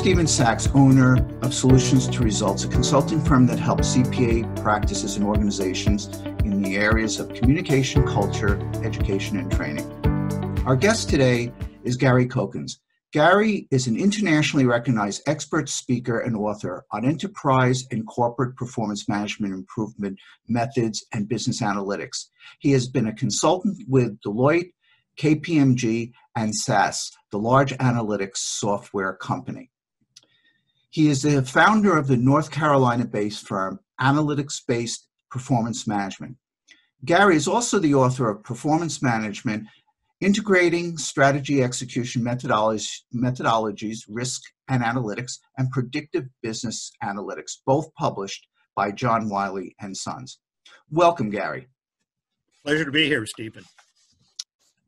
Steven Sacks, owner of Solutions to Results, a consulting firm that helps CPA practices and organizations in the areas of communication, culture, education, and training. Our guest today is Gary Cokins. Gary is an internationally recognized expert speaker and author on enterprise and corporate performance management improvement methods and business analytics. He has been a consultant with Deloitte, KPMG, and SAS, the large analytics software company. He is the founder of the North Carolina based firm Analytics Based Performance Management. Gary is also the author of Performance Management integrating strategy execution methodologies, methodologies, risk and analytics, and predictive business analytics, both published by John Wiley and Sons. Welcome, Gary. Pleasure to be here, Steven.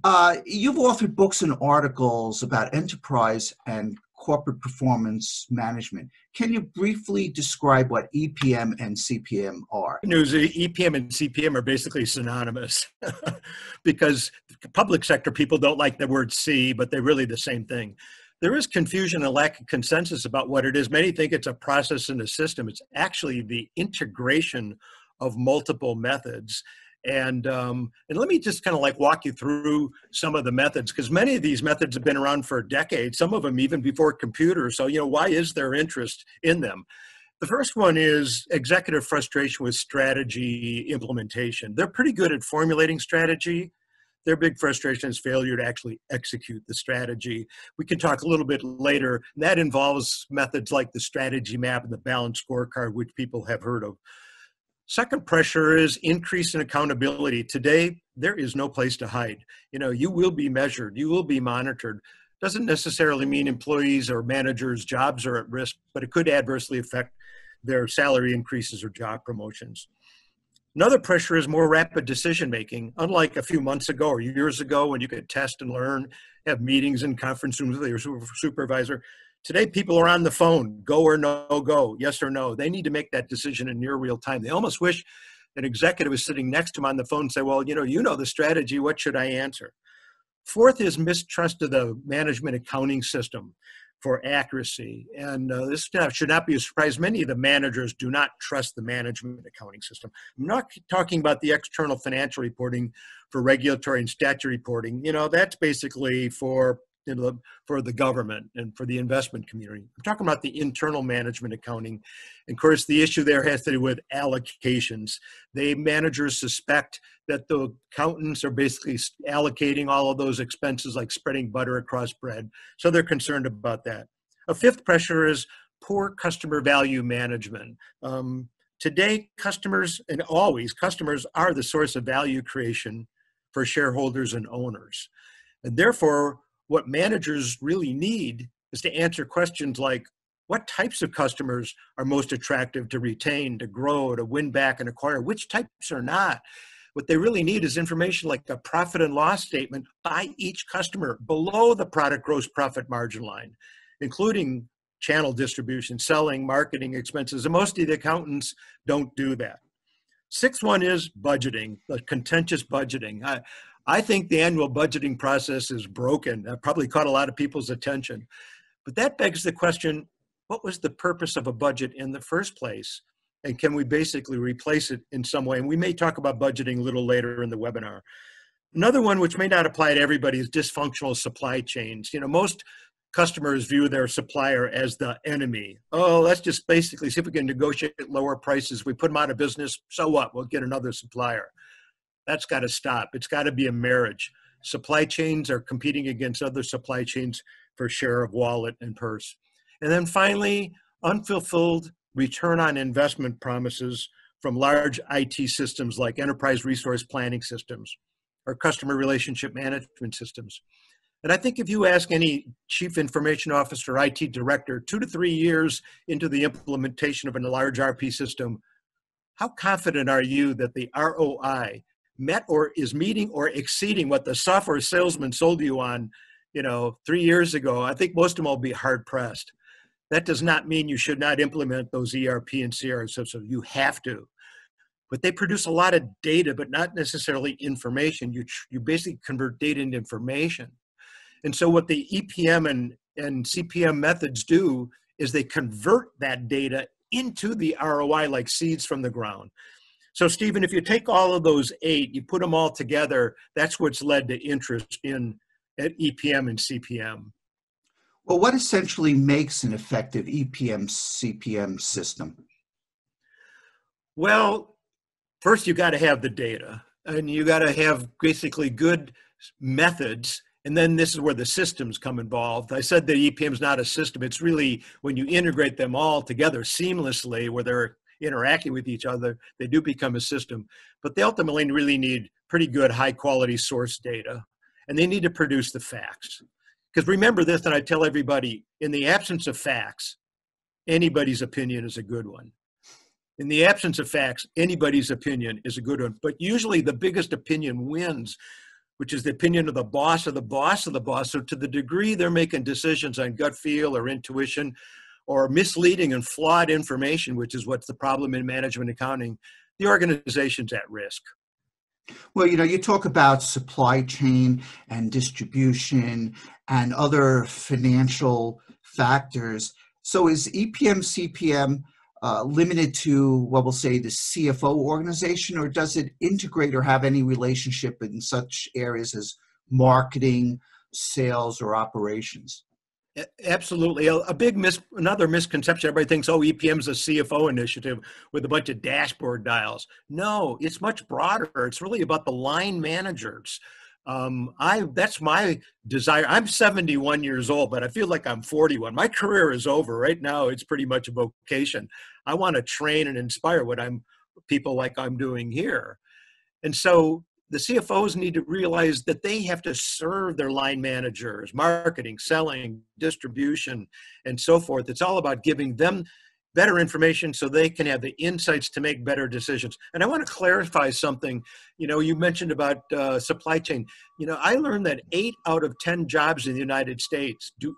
Uh, you've authored books and articles about enterprise and corporate performance management. Can you briefly describe what EPM and CPM are? News EPM and CPM are basically synonymous because public sector people don't like the word C, but they're really the same thing. There is confusion and lack of consensus about what it is. Many think it's a process and a system. It's actually the integration of multiple methods and um, and let me just kind of like walk you through some of the methods because many of these methods have been around for decades some of them even before computers so you know why is there interest in them the first one is executive frustration with strategy implementation they're pretty good at formulating strategy their big frustration is failure to actually execute the strategy. We can talk a little bit later. that involves methods like the strategy map and the balanced scorecard, which people have heard of. Second pressure is increase in accountability. Today, there is no place to hide. You know, you will be measured, you will be monitored. Doesn't necessarily mean employees or managers' jobs are at risk, but it could adversely affect their salary increases or job promotions. Another pressure is more rapid decision making. Unlike a few months ago or years ago when you could test and learn, have meetings and conference rooms with your supervisor, Today, people are on the phone, go or no go, yes or no. They need to make that decision in near real time. They almost wish an executive was sitting next to them on the phone and say, well, you know, you know the strategy, what should I answer? Fourth is mistrust of the management accounting system for accuracy. And uh, this should not be a surprise. Many of the managers do not trust the management accounting system. I'm not talking about the external financial reporting for regulatory and statutory reporting. You know, that's basically for for the government and for the investment community. I'm talking about the internal management accounting. And of course, the issue there has to do with allocations. The managers suspect that the accountants are basically allocating all of those expenses like spreading butter across bread. So they're concerned about that. A fifth pressure is poor customer value management. Um, today, customers, and always, customers are the source of value creation for shareholders and owners. And therefore, what managers really need is to answer questions like what types of customers are most attractive to retain, to grow, to win back and acquire, which types are not. What they really need is information like a profit and loss statement by each customer below the product gross profit margin line, including channel distribution, selling, marketing expenses. And most of the accountants don't do that. Sixth one is budgeting, the contentious budgeting. I think the annual budgeting process is broken. That probably caught a lot of people's attention. But that begs the question what was the purpose of a budget in the first place? And can we basically replace it in some way? And we may talk about budgeting a little later in the webinar. Another one, which may not apply to everybody, is dysfunctional supply chains. You know, most customers view their supplier as the enemy. Oh, let's just basically see if we can negotiate lower prices. We put them out of business. So what? We'll get another supplier. That's got to stop. It's got to be a marriage. Supply chains are competing against other supply chains for share of wallet and purse. And then finally, unfulfilled return on investment promises from large IT systems like enterprise resource planning systems or customer relationship management systems. And I think if you ask any chief information officer IT director two to three years into the implementation of a large ERP system, how confident are you that the ROI met or is meeting or exceeding what the software salesman sold you on, you know, three years ago, I think most of them will be hard pressed. That does not mean you should not implement those ERP and CRM systems. You have to. But they produce a lot of data, but not necessarily information. You, you basically convert data into information. And so what the EPM and, and CPM methods do is they convert that data into the ROI like seeds from the ground. So, Steven, if you take all of those eight, you put them all together, that's what's led to interest in at EPM and CPM. Well, what essentially makes an effective EPM CPM system? Well, first you got to have the data and you got to have basically good methods and then this is where the systems come involved. I said that EPM is not a system. It's really when you integrate them all together seamlessly, where they're interacting with each other, they do become a system. But they ultimately really need pretty good, high quality source data, and they need to produce the facts. Because remember this, and I tell everybody in the absence of facts, anybody's opinion is a good one. In the absence of facts, anybody's opinion is a good one. But usually the biggest opinion wins which is the opinion of the boss or the boss of the boss. So, to the degree they're making decisions on gut feel or intuition or misleading and flawed information, which is what's the problem in management accounting, the organization's at risk. Well, you know, you talk about supply chain and distribution and other financial factors. So, is EPM CPM uh, limited to what we'll say the CFO organization, or does it integrate or have any relationship in such areas as marketing, sales, or operations? Absolutely. A, a big mis another misconception. Everybody thinks, oh, EPM is a CFO initiative with a bunch of dashboard dials. No, it's much broader. It's really about the line managers um, I that's my desire. I'm 71 years old, but I feel like I'm 41. My career is over right now. It's pretty much a vocation. I want to train and inspire what I'm people like I'm doing here, and so the CFOs need to realize that they have to serve their line managers, marketing, selling, distribution, and so forth. It's all about giving them better information so they can have the insights to make better decisions. And I want to clarify something. You know, you mentioned about uh, supply chain. You know, I learned that eight out of 10 jobs in the United States do,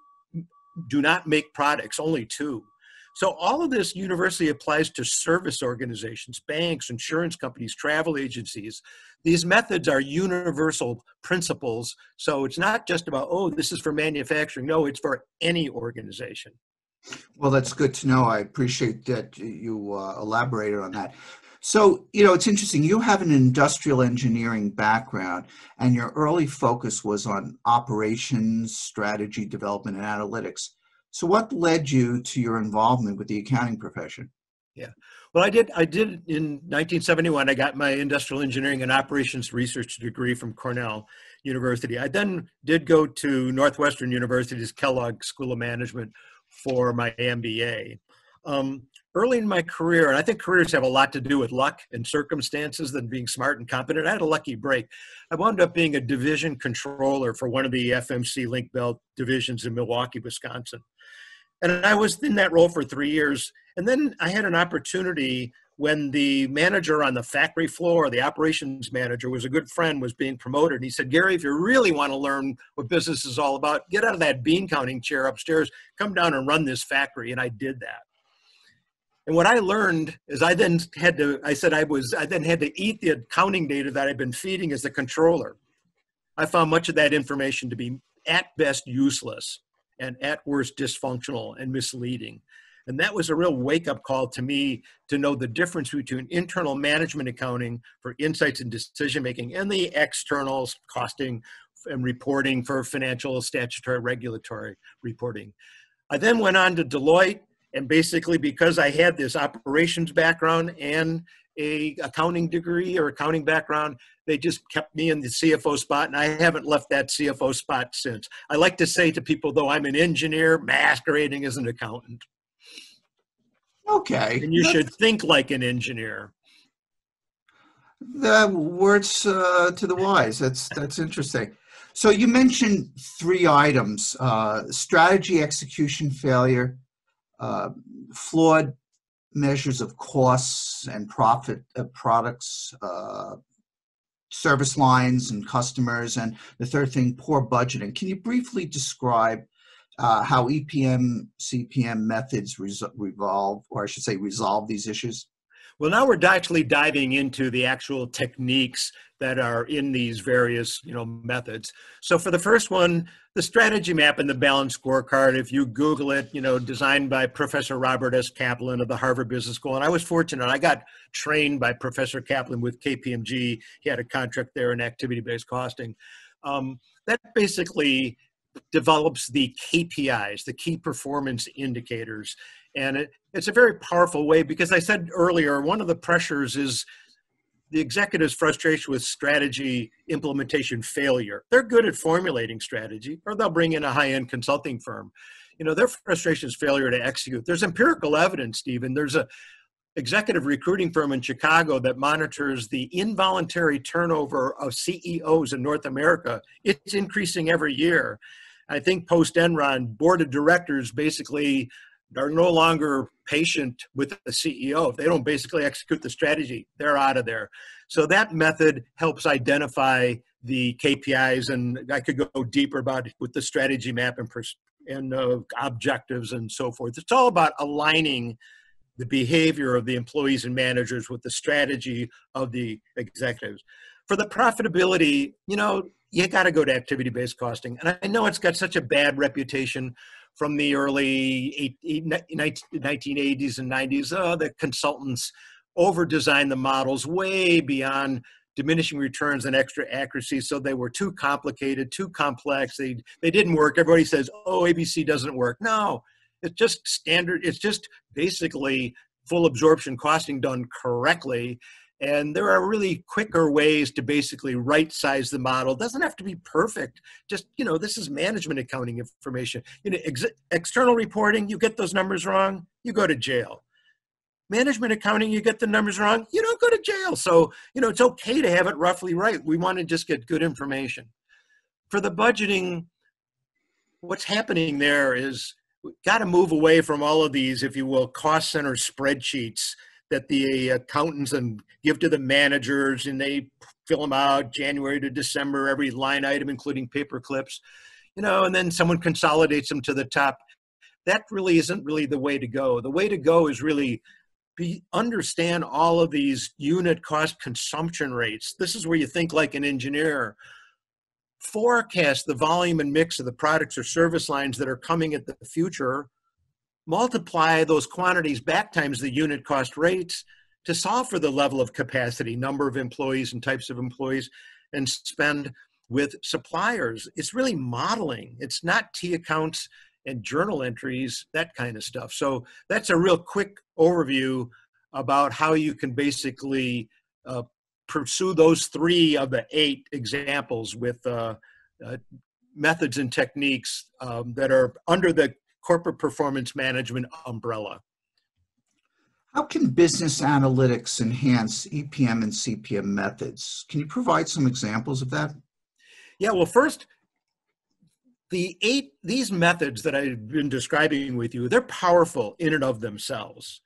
do not make products, only two. So all of this universally applies to service organizations, banks, insurance companies, travel agencies. These methods are universal principles. So it's not just about, oh, this is for manufacturing. No, it's for any organization. Well, that's good to know. I appreciate that you uh, elaborated on that. So, you know, it's interesting. You have an industrial engineering background, and your early focus was on operations, strategy development, and analytics. So, what led you to your involvement with the accounting profession? Yeah. Well, I did. I did in 1971. I got my industrial engineering and operations research degree from Cornell University. I then did go to Northwestern University's Kellogg School of Management, for my MBA. Um, early in my career, and I think careers have a lot to do with luck and circumstances than being smart and competent. I had a lucky break. I wound up being a division controller for one of the FMC Link Belt divisions in Milwaukee, Wisconsin. And I was in that role for three years. And then I had an opportunity when the manager on the factory floor, the operations manager, was a good friend, was being promoted. And he said, Gary, if you really want to learn what business is all about, get out of that bean counting chair upstairs, come down and run this factory. And I did that. And what I learned is I then had to, I said I was, I then had to eat the accounting data that I'd been feeding as the controller. I found much of that information to be at best useless and at worst dysfunctional and misleading. And that was a real wake up call to me to know the difference between internal management accounting for insights and decision making and the externals costing and reporting for financial, statutory, regulatory reporting. I then went on to Deloitte, and basically because I had this operations background and a accounting degree or accounting background, they just kept me in the CFO spot, and I haven't left that CFO spot since. I like to say to people, though, I'm an engineer masquerading as an accountant. Okay. And you That's, should think like an engineer. The words uh, to the wise. That's that's interesting. So you mentioned three items: uh, strategy, execution, failure, uh, flawed measures of costs and profit of products, uh, service lines and customers, and the third thing, poor budgeting. Can you briefly describe uh, how EPM, CPM methods res- revolve, or I should say, resolve these issues? Well, now we're actually diving into the actual techniques that are in these various, you know, methods. So for the first one, the strategy map and the balanced scorecard, if you Google it, you know, designed by Professor Robert S. Kaplan of the Harvard Business School. And I was fortunate, I got trained by Professor Kaplan with KPMG. He had a contract there in activity-based costing. Um, that basically develops the KPIs, the key performance indicators. And it, it's a very powerful way because I said earlier, one of the pressures is the executive's frustration with strategy implementation failure. They're good at formulating strategy, or they'll bring in a high end consulting firm. You know, their frustration is failure to execute. There's empirical evidence, Steven. There's a executive recruiting firm in Chicago that monitors the involuntary turnover of CEOs in North America. It's increasing every year. I think post Enron, board of directors basically are no longer patient with the CEO. If they don't basically execute the strategy, they're out of there. So that method helps identify the KPIs, and I could go deeper about with the strategy map and, pers- and uh, objectives and so forth. It's all about aligning the behavior of the employees and managers with the strategy of the executives. For the profitability, you know, you got to go to activity based costing. And I know it's got such a bad reputation from the early 1980s and 90s. Oh, uh, the consultants over designed the models way beyond diminishing returns and extra accuracy. So they were too complicated, too complex. They, they didn't work. Everybody says, oh, ABC doesn't work. No, it's just standard. It's just basically full absorption costing done correctly. And there are really quicker ways to basically right size the model. It doesn't have to be perfect. Just, you know, this is management accounting information. You know, ex- external reporting, you get those numbers wrong, you go to jail. Management accounting, you get the numbers wrong, you don't go to jail. So, you know, it's okay to have it roughly right. We want to just get good information. For the budgeting, what's happening there is got to move away from all of these, if you will, cost center spreadsheets that the uh, accountants and give to the managers and they fill them out January to December, every line item, including paper clips, you know, and then someone consolidates them to the top. That really isn't really the way to go. The way to go is really be, understand all of these unit cost consumption rates. This is where you think like an engineer. Forecast the volume and mix of the products or service lines that are coming at the future multiply those quantities back times the unit cost rates to solve for the level of capacity, number of employees and types of employees, and spend with suppliers. It's really modeling. It's not T accounts and journal entries, that kind of stuff. So that's a real quick overview about how you can basically uh, pursue those three of the eight examples with uh, uh, methods and techniques um, that are under the corporate performance management umbrella. How can business analytics enhance EPM and CPM methods? Can you provide some examples of that? Yeah, well, first, the eight these methods that I've been describing with you, they're powerful in and of themselves.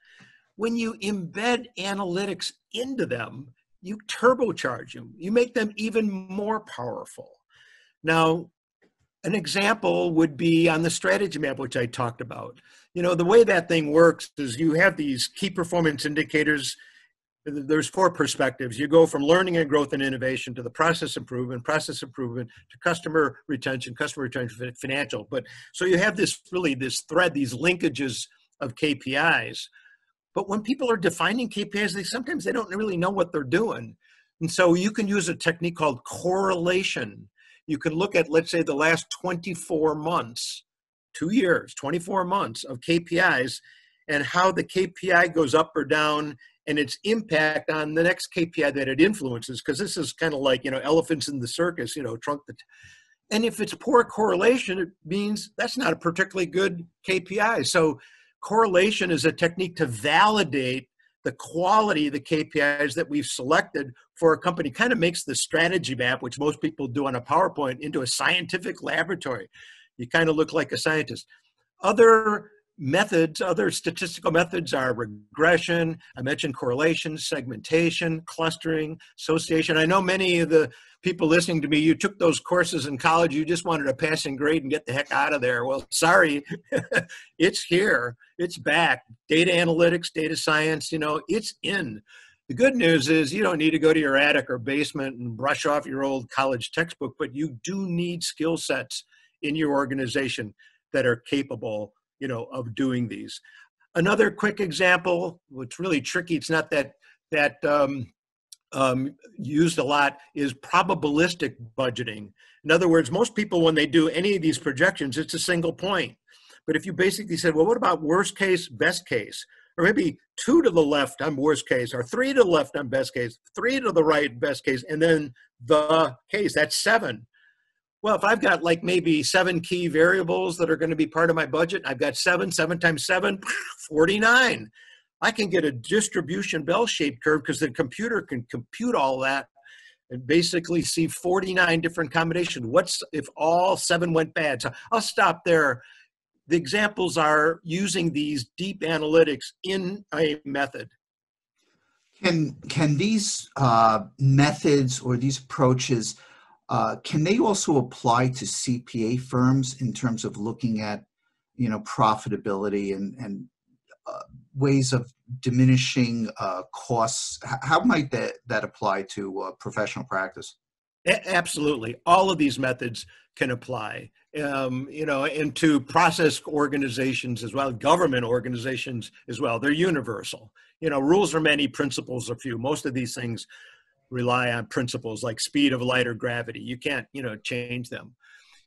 When you embed analytics into them, you turbocharge them. You make them even more powerful. Now, an example would be on the strategy map, which I talked about. You know, the way that thing works is you have these key performance indicators. There's four perspectives. You go from learning and growth and innovation to the process improvement, process improvement to customer retention, customer retention, financial. But so you have this really this thread, these linkages of KPIs. But when people are defining KPIs, they sometimes they don't really know what they're doing. And so you can use a technique called correlation you can look at, let's say, the last 24 months, two years, 24 months of KPIs, and how the KPI goes up or down and its impact on the next KPI that it influences. Because this is kind of like, you know, elephants in the circus, you know, trunk the. T- and if it's poor correlation, it means that's not a particularly good KPI. So correlation is a technique to validate the quality of the KPIs that we've selected for a company kind of makes the strategy map, which most people do on a PowerPoint, into a scientific laboratory. You kind of look like a scientist. Other methods, other statistical methods are regression. I mentioned correlation, segmentation, clustering, association. I know many of the people listening to me, you took those courses in college, you just wanted a passing grade and get the heck out of there. Well, sorry, it's here, it's back. Data analytics, data science, you know, it's in. The good news is you don't need to go to your attic or basement and brush off your old college textbook, but you do need skill sets in your organization that are capable you know, of doing these. Another quick example, what's really tricky, it's not that, that um, um, used a lot, is probabilistic budgeting. In other words, most people, when they do any of these projections, it's a single point. But if you basically said, well, what about worst case, best case? Or maybe two to the left on worst case, or three to the left on best case, three to the right, best case, and then the case, that's seven. Well, if I've got like maybe seven key variables that are going to be part of my budget, I've got seven, seven times seven, 49. I can get a distribution bell-shaped curve because the computer can compute all that and basically see 49 different combinations. What's if all seven went bad? So I'll stop there. The examples are using these deep analytics in a method. Can, can these uh, methods or these approaches uh, can they also apply to CPA firms in terms of looking at, you know, profitability and, and uh, ways of diminishing uh, costs? How might that, that apply to uh, professional practice? Absolutely. All of these methods can apply, um, you know, into process organizations as well, government organizations as well. They're universal. You know, rules are many, principles are few. Most of these things rely on principles like speed of light or gravity. You can't, you know, change them.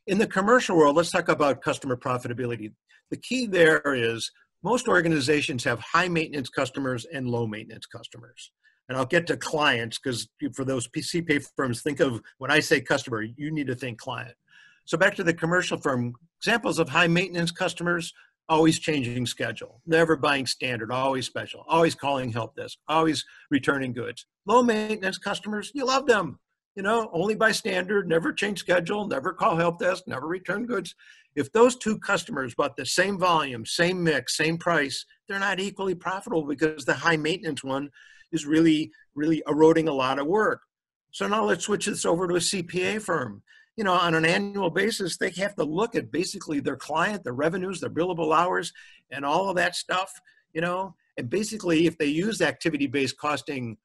In the commercial world, let's talk about customer profitability. The key there is most organizations have high maintenance customers and low maintenance customers. And I'll get to clients because for those CPA firms, think of when I say customer, you need to think client. So back to the commercial firm, examples of high maintenance customers, always changing schedule, never buying standard, always special, always calling help desk, always returning goods. Low maintenance customers, you love them. You know, only buy standard, never change schedule, never call help desk, never return goods. If those two customers bought the same volume, same mix, same price, they're not equally profitable because the high maintenance one is really, really eroding a lot of work. So now let's switch this over to a CPA firm you know, on an annual basis, they have to look at basically their client, their revenues, their billable hours, and all of that stuff, you know. And basically, if they use activity based costing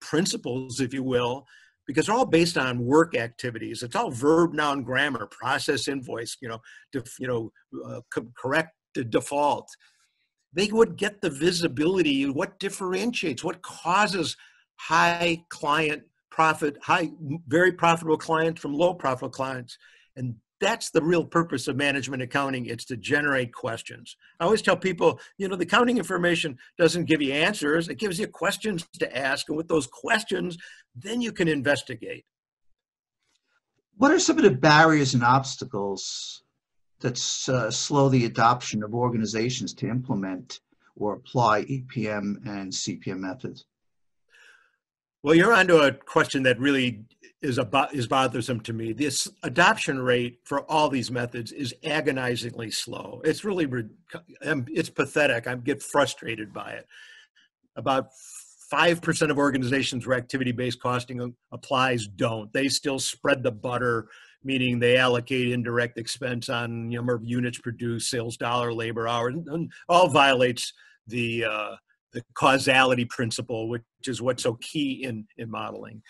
principles, if you will, because they're all based on work activities. It's all verb, noun, grammar, process, invoice, you know, def, you know, uh, co- correct the default. They would get the visibility, what differentiates, what causes high client profit, high, very profitable clients from low profitable clients. And that's the real purpose of management accounting. It's to generate questions. I always tell people, you know, the accounting information doesn't give you answers. It gives you questions to ask. And with those questions, then you can investigate. What are some of the barriers and obstacles that uh, slow the adoption of organizations to implement or apply EPM and CPM methods? Well, you're onto a question that really is about is bothersome to me. This adoption rate for all these methods is agonizingly slow. It's really it's pathetic. I get frustrated by it. About five percent of organizations where activity-based costing applies don't. They still spread the butter, meaning they allocate indirect expense on number of units produced, sales dollar, labor hour, and all violates the uh, the causality principle, which is what's so key in, in modeling.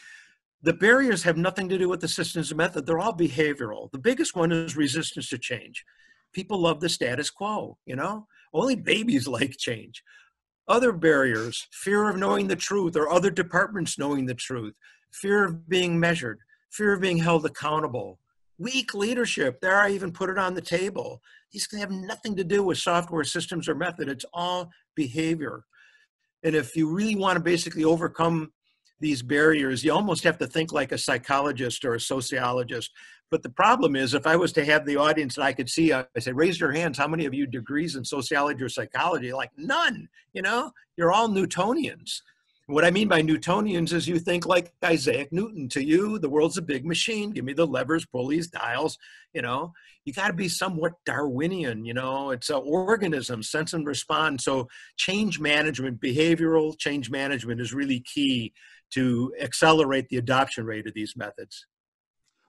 The barriers have nothing to do with the systems method. They're all behavioral. The biggest one is resistance to change. People love the status quo, you know? Only babies like change. Other barriers, fear of knowing the truth or other departments knowing the truth, fear of being measured, fear of being held accountable, weak leadership. There, I even put it on the table. These can have nothing to do with software systems or method. It's all behavior. And if you really want to basically overcome these barriers, you almost have to think like a psychologist or a sociologist. But the problem is, if I was to have the audience that I could see, I say, raise your hands. How many of you degrees in sociology or psychology? Like none. You know, you're all Newtonians. What I mean by Newtonians is you think like Isaac Newton. To you, the world's a big machine. Give me the levers, pulleys, dials. You know, you got to be somewhat Darwinian. You know, it's an organism, sense and respond. So change management, behavioral change management is really key to accelerate the adoption rate of these methods.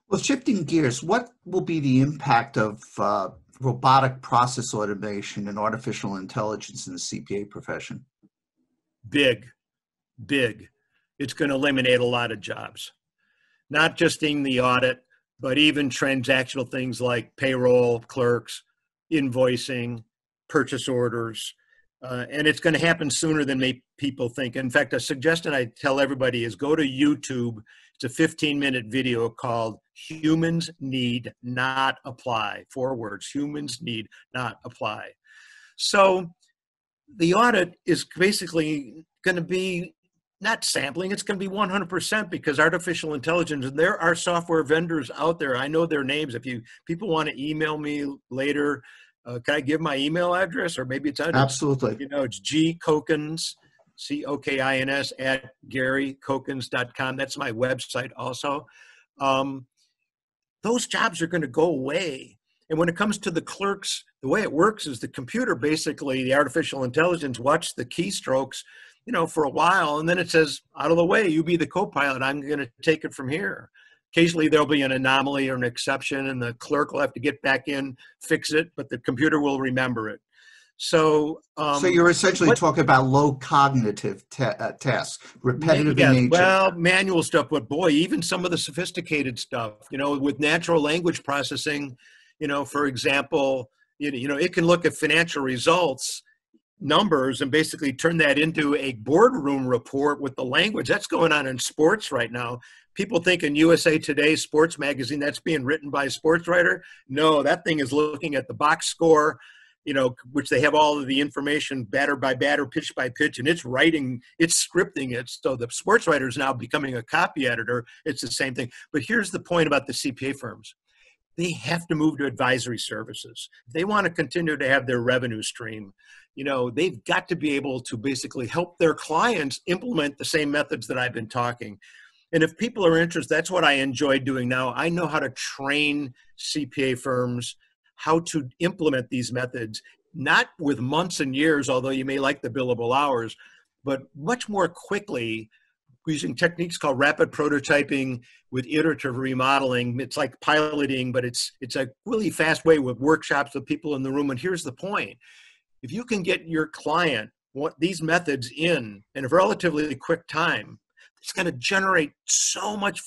Well, shifting gears, what will be the impact of uh, robotic process automation and artificial intelligence in the CPA profession? Big, big. It's going to eliminate a lot of jobs, not just in the audit, but even transactional things like payroll, clerks, invoicing, purchase orders. Uh, and it's going to happen sooner than may, people think. In fact, a suggestion I tell everybody is go to YouTube. It's a 15 minute video called Humans Need Not Apply. Four words Humans Need Not Apply. So the audit is basically going to be not sampling, it's going to be 100% because artificial intelligence, and there are software vendors out there. I know their names. If you people want to email me later, uh, can I give my email address or maybe it's absolutely. You know, it's G Cokins, C O K I N S at GaryCokins.com. That's my website also. Um, those jobs are going to go away. And when it comes to the clerks, the way it works is the computer basically, the artificial intelligence, watch the keystrokes you know, for a while, and then it says, "Out of the way, you be the co-pilot. I'm going to take it from here." Occasionally, there'll be an anomaly or an exception, and the clerk will have to get back in, fix it, but the computer will remember it. So, um, so you're essentially what, talking about low cognitive te- uh, tasks, repetitive yes, nature. Well, manual stuff, but boy, even some of the sophisticated stuff, you know, with natural language processing, you know, for example, you know, it can look at financial results numbers and basically turn that into a boardroom report with the language. That's going on in sports right now. People think in usa today sports magazine that's being written by a sports writer. No that thing is looking at the box score you know which they have all of the information batter by batter pitch by pitch and it's writing it's scripting it. So the sports writer is now becoming a copy editor. It's the same thing. But here's the point about the cpa firms they have to move to advisory services. If they want to continue to have their revenue stream, you know, they've got to be able to basically help their clients implement the same methods that I've been talking. And if people are interested, that's what I enjoy doing now. I know how to train CPA firms how to implement these methods, not with months and years, although you may like the billable hours, but much more quickly using techniques called rapid prototyping with iterative remodeling. It's like piloting, but it's it's a really fast way with workshops with people in the room. And here's the point: if you can get your client what these methods in in a relatively quick time, it's going to generate so much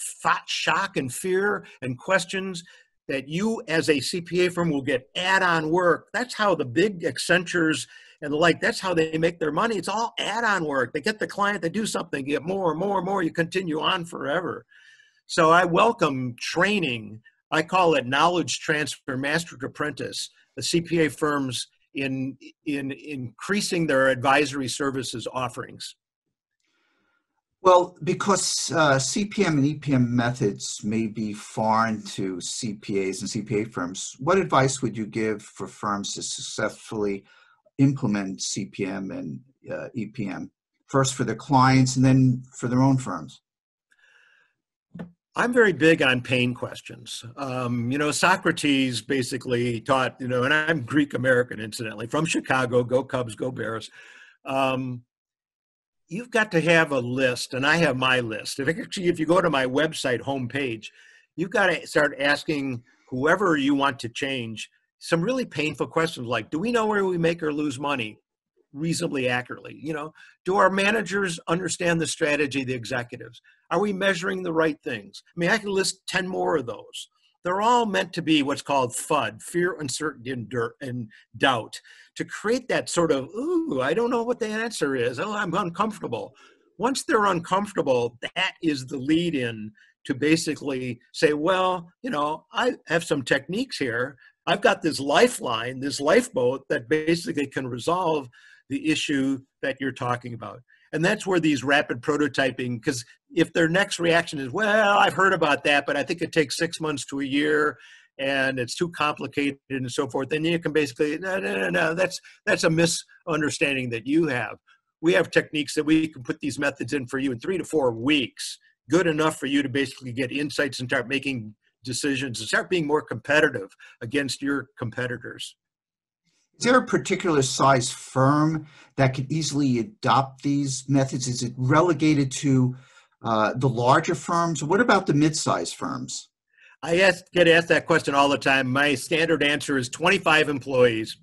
shock and fear and questions that you as a CPA firm will get add-on work. That's how the big Accentures and the like, that's how they make their money. It's all add-on work. They get the client, they do something, get more and more and more, you continue on forever. So I welcome training. I call it knowledge transfer, master to apprentice. The CPA firms in in increasing their advisory services offerings. Well, because uh, CPM and EPM methods may be foreign to CPAs and CPA firms, what advice would you give for firms to successfully implement CPM and uh, EPM, first for their clients and then for their own firms? I'm very big on pain questions. Um, you know, Socrates basically taught, you know, and I'm Greek American, incidentally, from Chicago, go Cubs, go Bears. Um, you've got to have a list, and I have my list. If actually, if you go to my website homepage, you've got to start asking whoever you want to change some really painful questions like, do we know where we make or lose money? reasonably accurately you know do our managers understand the strategy the executives are we measuring the right things i mean i can list 10 more of those they're all meant to be what's called FUD, fear, uncertainty, and, dirt, and doubt, to create that sort of, ooh, I don't know what the answer is. Oh, I'm uncomfortable. Once they're uncomfortable, that is the lead in to basically say, well, you know, I have some techniques here. I've got this lifeline, this lifeboat that basically can resolve the issue that you're talking about. And that's where these rapid prototyping, because if their next reaction is, well, I've heard about that, but I think it takes six months to a year and it's too complicated and so forth, then you can basically, no, no, no, no, that's, that's a misunderstanding that you have. we have techniques that we can put these methods in for you in three to four weeks, good enough for you to basically get insights and start making decisions and start being more competitive against your competitors. Is there a particular size firm that could easily adopt these methods? Is it relegated to uh, the larger firms? What about the mid-sized firms? I ask, get asked that question all the time. My standard answer is 25 employees.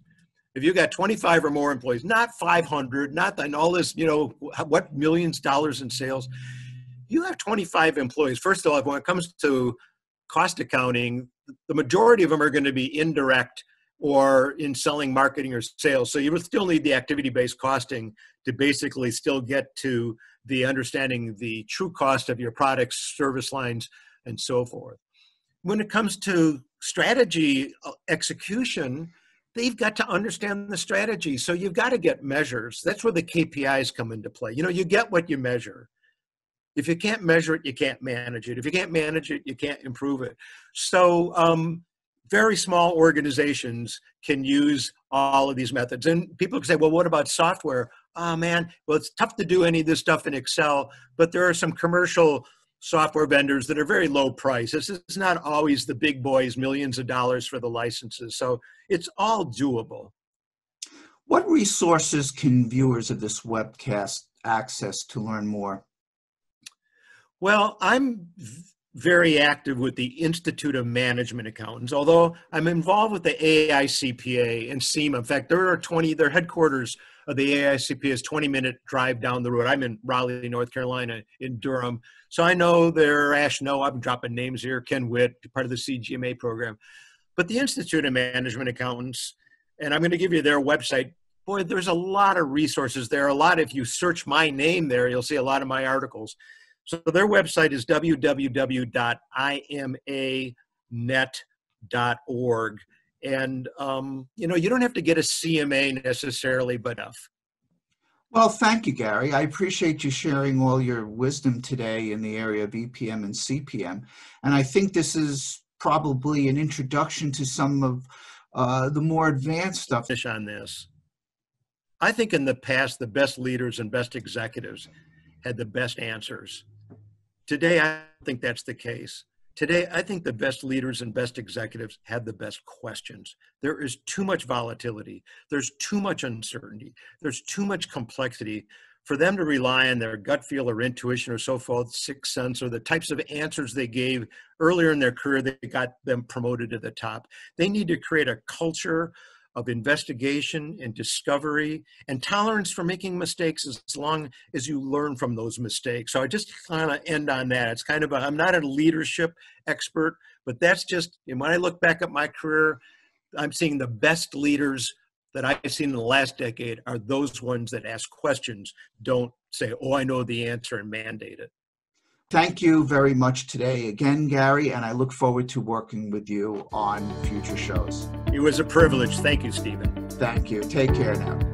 If you've got 25 or more employees, not 500, not and all this, you know, what millions dollars in sales, you have 25 employees. First of all, when it comes to cost accounting, the majority of them are going to be indirect or in selling, marketing, or sales. So you would still need the activity-based costing to basically still get to the understanding the true cost of your products, service lines, and so forth. When it comes to strategy uh, execution, they've got to understand the strategy. So you've got to get measures. That's where the KPIs come into play. You know, you get what you measure. If you can't measure it, you can't manage it. If you can't manage it, you can't improve it. So um, very small organizations can use all of these methods. And people can say, well, what about software? Oh man, well, it's tough to do any of this stuff in Excel, but there are some commercial software vendors that are very low price. This is not always the big boys, millions of dollars for the licenses. So it's all doable. What resources can viewers of this webcast access to learn more? Well, I'm very active with the Institute of Management Accountants, although I'm involved with the AICPA and CIMA. In fact, there are 20, their headquarters of the AICPA is 20 minute drive down the road. I'm in Raleigh, North Carolina, in Durham. So I know there, Ash Noah, I'm dropping names here, Ken Witt, part of the CGMA program. But the Institute of Management Accountants, and I'm going to give you their website. Boy, there's a lot of resources there. A lot, if you search my name there, you'll see a lot of my articles. So their website is www.imanet.org. And, um, you know, you don't have to get a CMA necessarily, but enough. Well, thank you, Gary. I appreciate you sharing all your wisdom today in the area of EPM and CPM. And I think this is probably an introduction to some of uh, the more advanced stuff. On this, I think in the past, the best leaders and best executives had the best answers. Today, I think that's the case. Today, I think the best leaders and best executives have the best questions. There is too much volatility. There's too much uncertainty. There's too much complexity for them to rely on their gut feel or intuition or so forth, sixth sense, or the types of answers they gave earlier in their career that got them promoted to the top. They need to create a culture of investigation and discovery and tolerance for making mistakes as long as you learn from those mistakes. So I just kind of end on that. It's kind of I'm not a leadership expert, but that's just, and when I look back at my career, I'm seeing the best leaders that I've seen in the last decade are those ones that ask questions, don't say, oh, I know the answer and mandate it. Thank you very much today again, Gary, and I look forward to working with you on future shows. It was a privilege. Thank you, Steven. Thank you. Take care now.